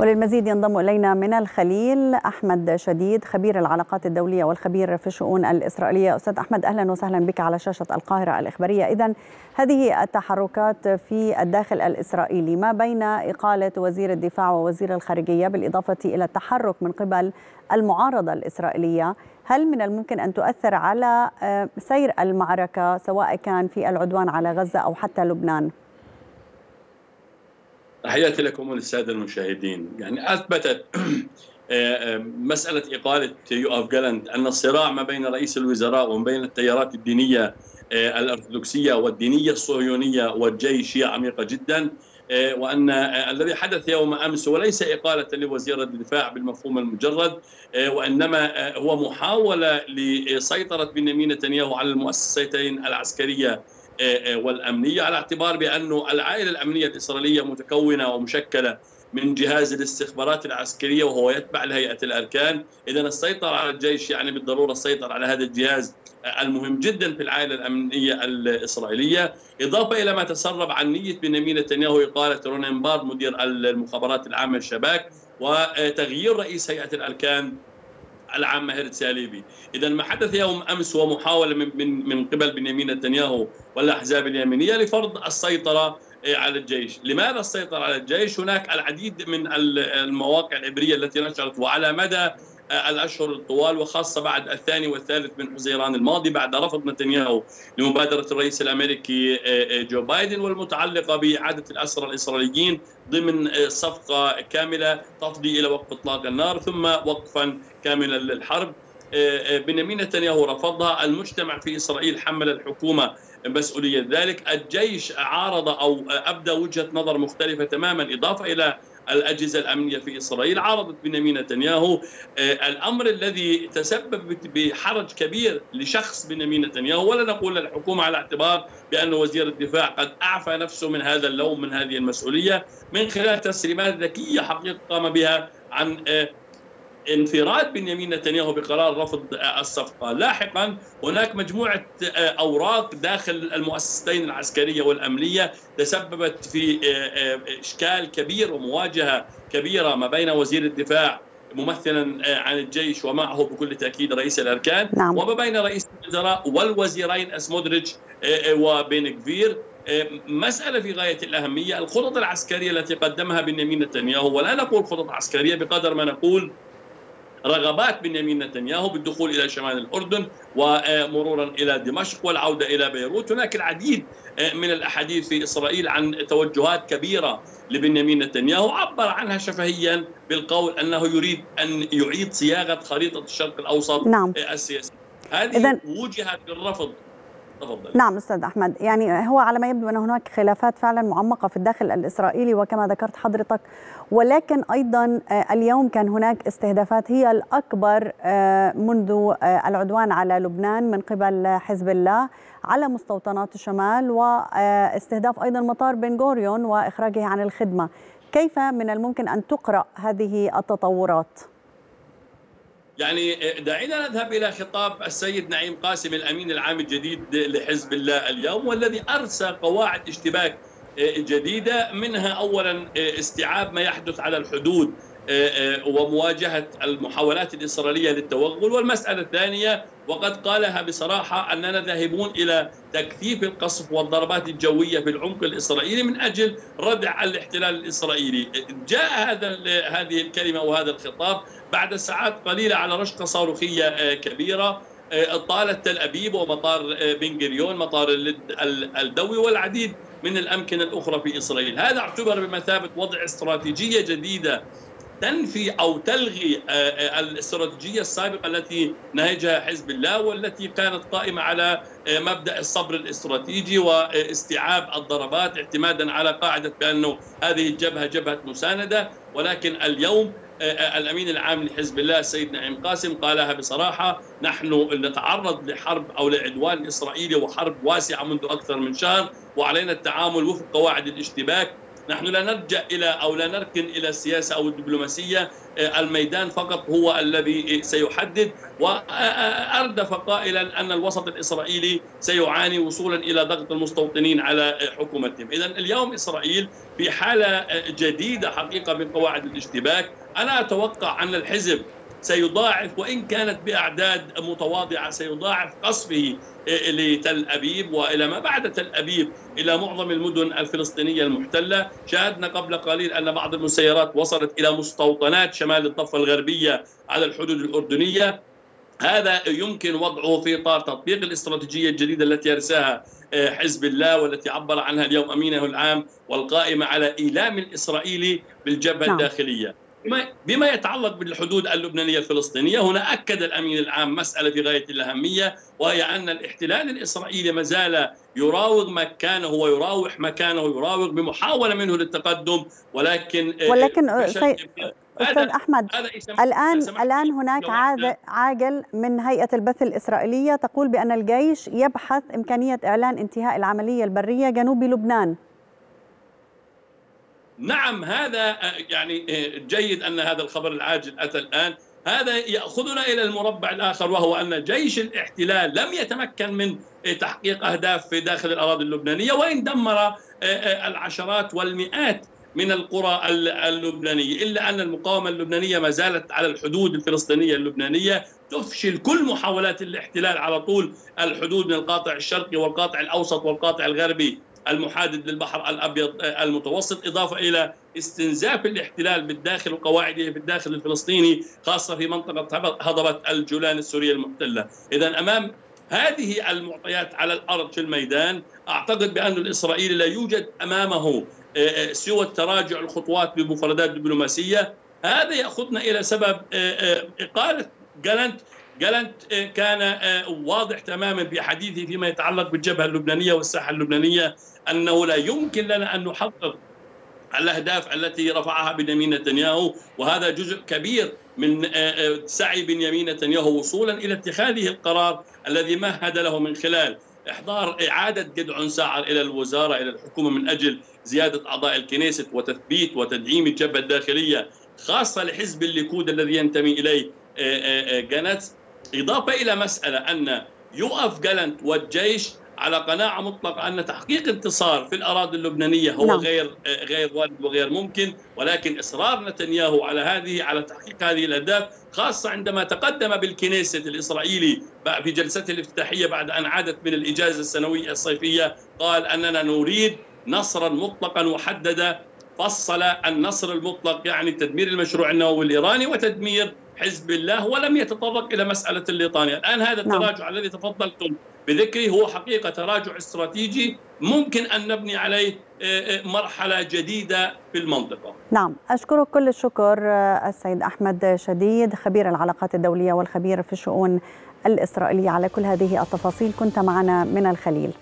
وللمزيد ينضم إلينا من الخليل أحمد شديد خبير العلاقات الدولية والخبير في الشؤون الإسرائيلية. أستاذ أحمد أهلا وسهلا بك على شاشة القاهرة الإخبارية. اذا هذه التحركات في الداخل الإسرائيلي ما بين إقالة وزير الدفاع ووزير الخارجية بالإضافة إلى التحرك من قبل المعارضة الإسرائيلية؟ هل من الممكن أن تؤثر على سير المعركة سواء كان في العدوان على غزة أو حتى لبنان؟ تحياتي لكم وللساده المشاهدين. يعني أثبتت مسألة إقالة يوآف جالنت أن الصراع ما بين رئيس الوزراء وما بين التيارات الدينية الأرثوذكسية والدينية الصهيونية والجيش هي عميقة جدا وأن الذي حدث يوم أمس هو ليس إقالة لوزير الدفاع بالمفهوم المجرد وإنما هو محاولة لسيطرة بنيامين نتنياهو على المؤسستين العسكرية والأمنية على اعتبار بأنه العائلة الأمنية الإسرائيلية متكونة ومشكلة من جهاز الاستخبارات العسكرية وهو يتبع لهيئة الأركان، اذا السيطرة على الجيش يعني بالضرورة السيطرة على هذا الجهاز المهم جدا في العائلة الأمنية الإسرائيلية، إضافة إلى ما تسرب عن نية بنيامين نتنياهو إقالة روننبار مدير المخابرات العامة الشباك وتغيير رئيس هيئة الأركان العامة هيرتس ليبي إذا ما حدث يوم أمس هو محاولة من, من, من قبل بنيامين نتنياهو والأحزاب اليمينية لفرض السيطرة على الجيش. لماذا السيطرة على الجيش؟ هناك العديد من المواقع العبرية التي نشرت وعلى مدى الأشهر الطوال وخاصة بعد الثاني والثالث من حزيران الماضي بعد رفض نتنياهو لمبادرة الرئيس الأمريكي جو بايدن والمتعلقة باعاده الأسرى الإسرائيليين ضمن صفقة كاملة تفضي إلى وقف إطلاق النار ثم وقفا كاملا للحرب. بنيامين نتنياهو رفضها المجتمع في إسرائيل حمل الحكومة مسؤولية ذلك الجيش عارض أو أبدى وجهة نظر مختلفة تماما إضافة إلى الأجهزة الأمنية في إسرائيل عارضت بنيامين نتنياهو. الأمر الذي تسبب بحرج كبير لشخص بنيامين نتنياهو. ولا نقول للحكومه على اعتبار بأن وزير الدفاع قد أعفى نفسه من هذا اللوم من هذه المسؤولية. من خلال تسريبات ذكية حقيقة قام بها عن انفراد بنيامين نتنياهو بقرار رفض الصفقة لاحقا هناك مجموعة أوراق داخل المؤسستين العسكرية والأمنية تسببت في إشكال كبير ومواجهة كبيرة ما بين وزير الدفاع ممثلا عن الجيش ومعه بكل تأكيد رئيس الأركان نعم. وما بين رئيس الوزراء والوزيرين أسمودريتش وبين كفير مسألة في غاية الأهمية الخطط العسكرية التي قدمها بنيامين نتنياهو ولا نقول خطط عسكرية بقدر ما نقول رغبات بنيامين نتنياهو بالدخول إلى شمال الأردن ومرورا إلى دمشق والعودة إلى بيروت، هناك العديد من الأحاديث في إسرائيل عن توجهات كبيرة لبنيامين نتنياهو عبر عنها شفهيا بالقول أنه يريد أن يعيد صياغة خريطة الشرق الأوسط نعم. السياسي. هذه إذن وجهت بالرفض تفضل. نعم أستاذ أحمد. يعني هو على ما يبدو أن هناك خلافات فعلا معمقة في الداخل الإسرائيلي وكما ذكرت حضرتك. ولكن أيضا اليوم كان هناك استهدافات هي الأكبر منذ العدوان على لبنان من قبل حزب الله على مستوطنات الشمال واستهداف أيضا مطار بن غوريون وإخراجه عن الخدمة. كيف من الممكن أن تقرأ هذه التطورات؟ يعني دعينا نذهب إلى خطاب السيد نعيم قاسم الأمين العام الجديد لحزب الله اليوم والذي أرسى قواعد اشتباك جديدة منها اولا استيعاب ما يحدث على الحدود ومواجهة المحاولات الإسرائيلية للتوغل. والمسألة الثانية وقد قالها بصراحة أننا ذاهبون إلى تكثيف القصف والضربات الجوية في العمق الإسرائيلي من أجل ردع الاحتلال الإسرائيلي. جاء هذا هذه الكلمة وهذا الخطاب بعد ساعات قليلة على رشقة صاروخية كبيرة طالت تل أبيب ومطار بن غريون مطار الدوي والعديد من الأمكنة الأخرى في إسرائيل، هذا أعتبر بمثابة وضع استراتيجية جديدة تنفي أو تلغي الاستراتيجية السابقة التي نهجها حزب الله والتي كانت قائمة على مبدأ الصبر الاستراتيجي واستيعاب الضربات اعتمادا على قاعدة بأنه هذه الجبهة جبهة مساندة. ولكن اليوم الأمين العام لحزب الله السيد نعيم قاسم قالها بصراحة نحن نتعرض لحرب أو لعدوان إسرائيلي وحرب واسعة منذ أكثر من شهر وعلينا التعامل وفق قواعد الاشتباك. نحن لا نلجا إلى أو لا نركن إلى السياسة أو الدبلوماسية الميدان فقط هو الذي سيحدد. واردف قائلا أن الوسط الإسرائيلي سيعاني وصولا إلى ضغط المستوطنين على حكومتهم، اذا اليوم إسرائيل في حالة جديدة حقيقة من قواعد الاشتباك، أنا أتوقع أن الحزب سيضاعف وإن كانت بأعداد متواضعة سيضاعف قصفه لتل أبيب وإلى ما بعد تل أبيب إلى معظم المدن الفلسطينية المحتلة، شاهدنا قبل قليل أن بعض المسيرات وصلت إلى مستوطنات شمال الضفة الغربية على الحدود الأردنية، هذا يمكن وضعه في إطار تطبيق الاستراتيجية الجديدة التي يرساها حزب الله والتي عبر عنها اليوم أمينه العام والقائمة على إيلام الإسرائيلي بالجبهة نعم. الداخلية. بما يتعلق بالحدود اللبنانية الفلسطينية هنا أكد الأمين العام مسألة في غاية الأهمية وهي أن الاحتلال الإسرائيلي ما زال يراوغ مكانه ويراوح مكانه ويراوغ بمحاولة منه للتقدم ولكن ولكن سي... أستاذ أحمد الان الآن هناك عاجل من هيئة البث الإسرائيلية تقول بأن الجيش يبحث إمكانية إعلان انتهاء العملية البرية جنوب لبنان. نعم هذا يعني جيد أن هذا الخبر العاجل أتى الآن. هذا يأخذنا إلى المربع الآخر وهو أن جيش الاحتلال لم يتمكن من تحقيق أهداف في داخل الأراضي اللبنانية وإن دمر العشرات والمئات من القرى اللبنانية إلا أن المقاومة اللبنانية ما زالت على الحدود الفلسطينية اللبنانية. تفشل كل محاولات الاحتلال على طول الحدود من القاطع الشرقي والقاطع الأوسط والقاطع الغربي المحادد للبحر الأبيض المتوسط إضافة إلى استنزاف الاحتلال بالداخل وقواعده في الداخل الفلسطيني خاصة في منطقة هضبه الجولان السورية المحتلة، اذا أمام هذه المعطيات على الأرض في الميدان أعتقد بأن الإسرائيلي لا يوجد أمامه سوى تراجع الخطوات بمفردات دبلوماسية، هذا يأخذنا إلى سبب إقالة جالنت جالنت كان واضح تماما في حديثه فيما يتعلق بالجبهة اللبنانية والساحة اللبنانية أنه لا يمكن لنا أن نحقق الأهداف التي رفعها بنيامين نتنياهو وهذا جزء كبير من سعي بنيامين نتنياهو وصولا إلى اتخاذه القرار الذي مهد له من خلال إحضار إعادة جدعون ساعر إلى الوزارة إلى الحكومة من أجل زيادة أعضاء الكنيست وتثبيت وتدعيم الجبهة الداخلية خاصة لحزب الليكود الذي ينتمي إليه جانتس. إضافة إلى مسألة أن يوقف جالنت والجيش على قناعة مطلقة أن تحقيق انتصار في الأراضي اللبنانية هو نعم. غير غير وارد وغير ممكن ولكن إصرار نتنياهو على هذه على تحقيق هذه الأهداف خاصة عندما تقدم بالكنيست الإسرائيلي في جلسته الافتتاحية بعد أن عادت من الإجازة السنوية الصيفية قال أننا نريد نصرا مطلقا محددا فصل النصر المطلق يعني تدمير المشروع النووي الإيراني وتدمير حزب الله ولم يتطرق إلى مسألة الليطانية، الآن هذا التراجع نعم. الذي تفضلتم بذكره هو حقيقة تراجع استراتيجي ممكن أن نبني عليه مرحلة جديدة في المنطقة. نعم، اشكرك كل الشكر السيد أحمد شديد خبير العلاقات الدولية والخبير في الشؤون الإسرائيلية على كل هذه التفاصيل كنت معنا من الخليل.